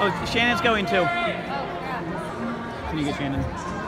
Oh, Shannon's going too. Can you get Shannon?